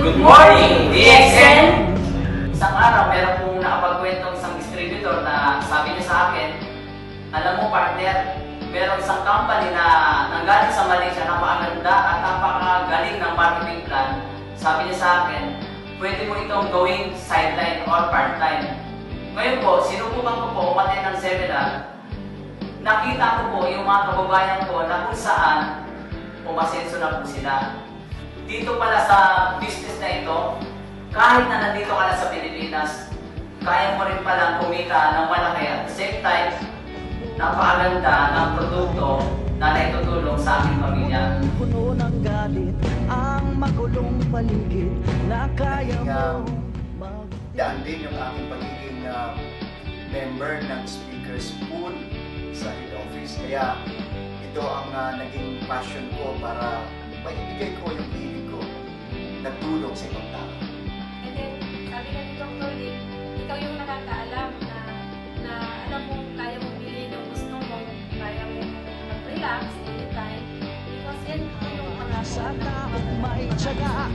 Morning, DXN! Isang araw, meron pong nakapagkwentong isang distributor na sabi niya sa akin, alam mo partner, meron isang company na nanggaling sa Malaysia, napakaganda at napakagaling ng marketing plan. Sabi niya sa akin, pwede mo itong gawing sideline or part-time. Ngayon po, sinubukan ko po umatin ng seminar. Nakita ko po yung mga kababayan ko na kung saan umasenso na po sila. Dito pala sa kahit na nandito ka na sa Pilipinas, kaya mo rin palang kumita ng malaki at the same time, napakaganda ng produkto na naitutulong sa aking pamilya. Puno ng galit ang magulong paligid na kaya mo daan din yung aking pagiging uh, member ng speakers pool sa head office. Kaya ito ang uh, naging passion ko para maibigay ko yung hilig ko na tulong sa ibang tao. Sa taong may tiyaga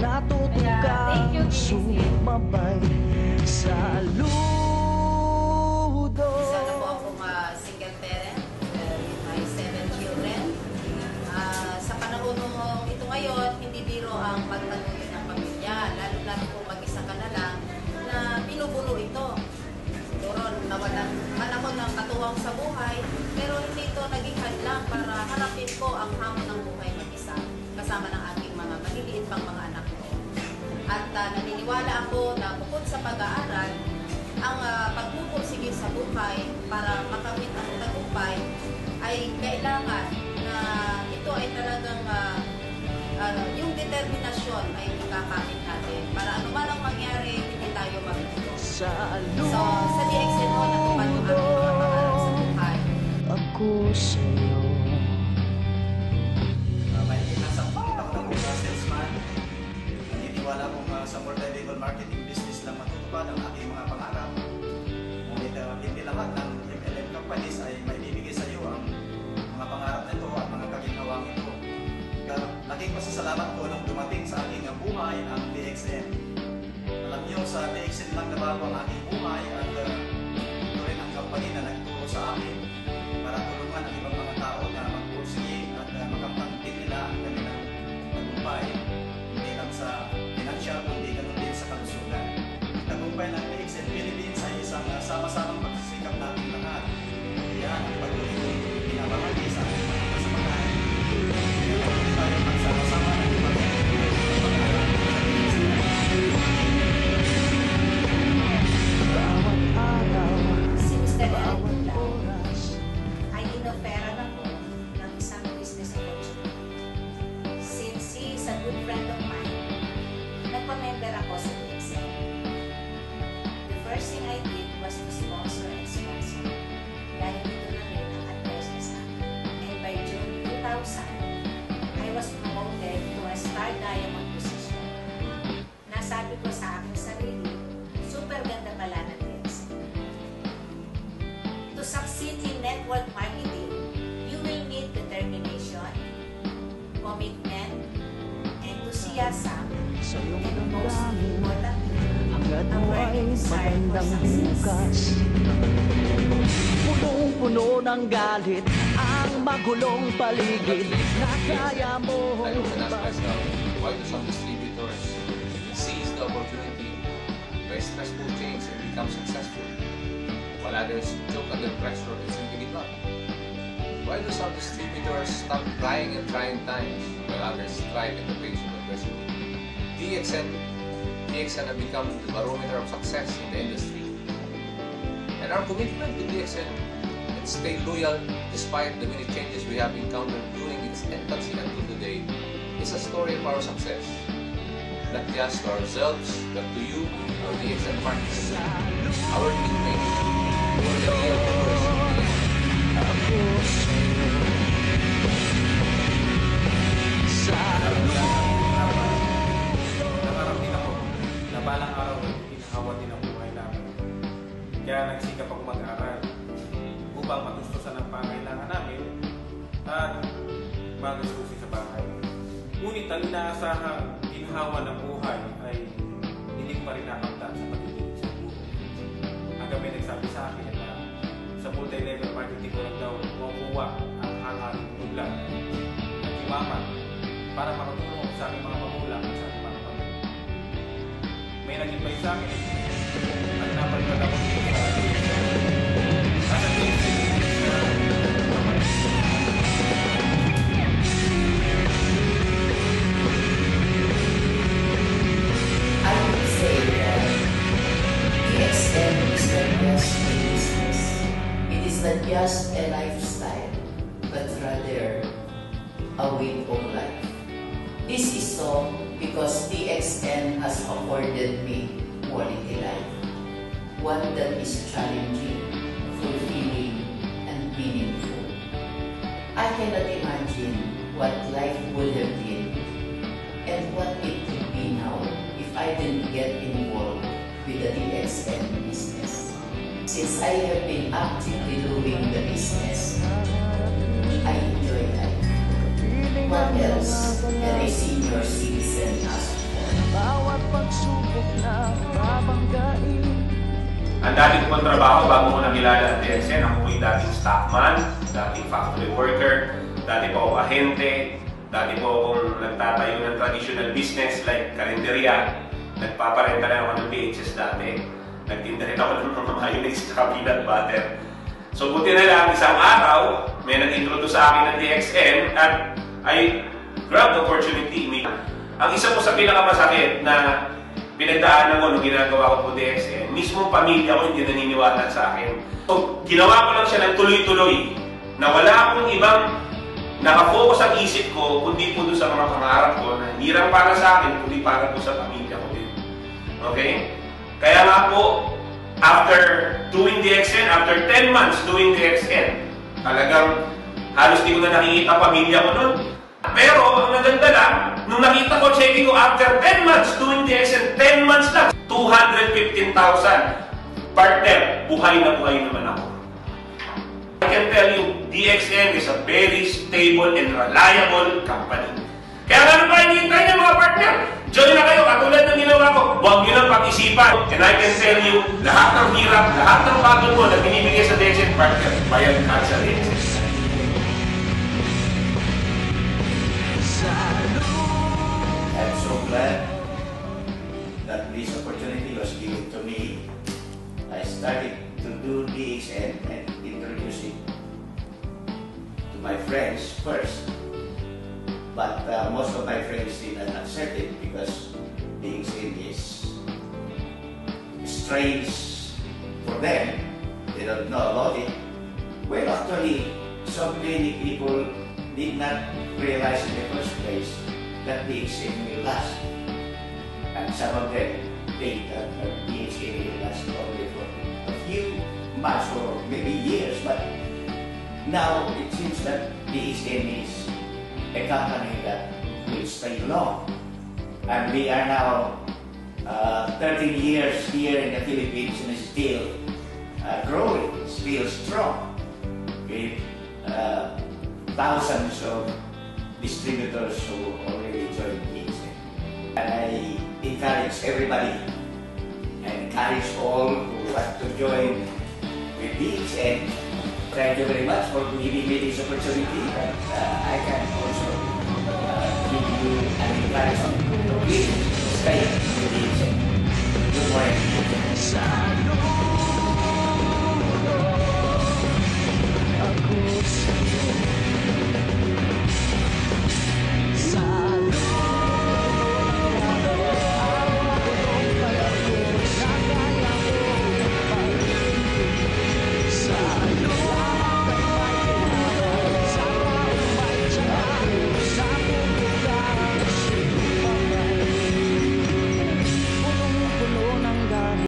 Natuto Kaya, thank you, kang sumabay sa ludo naniniwala ako na bukod sa pag-aaral, ang uh, pagpupursige sa buhay para makamit ang tagumpay ay kailangan na ito ay talagang ah, ano, yung determinasyon ay ikakamit natin. Para ano man ang mangyari, hindi tayo sa So, lang matutupad ang sa iyong damdamin a mo. Ay magandang bukas Punong-puno ng galit Ang magulong paligid Na kaya mo why do some distributors. Seize the opportunity. By stressful change and become successful, while others choke under pressure and simply give up? Why do some distributors stop trying and trying times, while others thrive in the face of adversity? DXN, DXN have become the barometer of success in the industry. And our commitment to DXN and stay loyal despite the many changes we have encountered during its infancy until today is a story of our success. Not just to ourselves, but to you, our DXN partners, our teammates, who upang matustusan ang pangailangan namin at magastusin sa bahay. Ngunit ang inaasahang ginhawa ng buhay pa rin nakamtan sa pagiging isang guro. Hanggang may nagsabi sa akin na sa multi-level marketing ko lang daw makukuha ang hangarin ulan at yumaman para makatulong ako sa aking mga magulang at sa aking mga pamilya. May nag-invite sa akin at napagdala ko dito sa Nasa just a lifestyle, but rather a way of life. This is so because DXN has afforded me quality life. One that is challenging, fulfilling, and meaningful. I cannot imagine what life would have been and what it could be now if I didn't get involved with the DXN business. Since I have been actively doing the business, I enjoy life. What else can a senior citizen ask for? Bawat pagsubok na babanggain Ang dating kong trabaho bago ko nakilala ang DXN, ako po'y dating stockman, dating factory worker, dati po ako ahente, dati po akong nagtatayo ng traditional business like karinderya, nagpaparenta na ako ng VHS dati, nagtinda rin ako ng mga mayonnaise at peanut butter. So buti na lang, isang araw, may nag-introduce sa akin ng DXN at I grabbed the opportunity. Ang isa po sa pinakamasakit na pinagdaanan ko nung ginagawa ko po DXN, mismo pamilya ko hindi naniniwala sa akin. So, ginawa ko lang siya ng tuloy-tuloy na wala akong ibang nakafocus ang isip ko kundi po doon sa mga pangarap ko na hindi lang para sa akin kundi para po sa pamilya ko din. Okay? Kaya nga po, after doing DXN, after 10 months doing DXN, talagang halos di ko na nakikita pamilya ko noon. Pero ang naganda lang, nung nakita ko, checking ko after 10 months doing DXN, 10 months lang, 215,000. Partner, buhay na buhay naman ako. I can tell you, DXN is a very stable and reliable company. Kaya ano pa hinihintay niya mga partner? Join na kayo, katulad ng ginawa ko. Huwag nyo nang pag-isipan. And I can tell you, lahat ng hirap, lahat ng bago mo na binibigay sa DXN partner, bayad ka sa DXN. I'm so glad that this opportunity was given to me. I started to do this and, and introduce it to my friends first. But uh, most of my friends did not accept it because DXN is strange for them. They don't know about it. Well, actually, so many people did not realize in the first place that DXN will last. And some of them think that uh, DXN will last only for a few months or maybe years, but now it seems that DXN is a company that will stay long. And we are now uh, 13 years here in the Philippines and still uh, growing, still strong, with uh, thousands of distributors who already joined DXN. And I encourage everybody and encourage all who want to join with DXN. Thank you very much for giving me this opportunity uh, I can also uh, give you an impression the Spain. Good morning.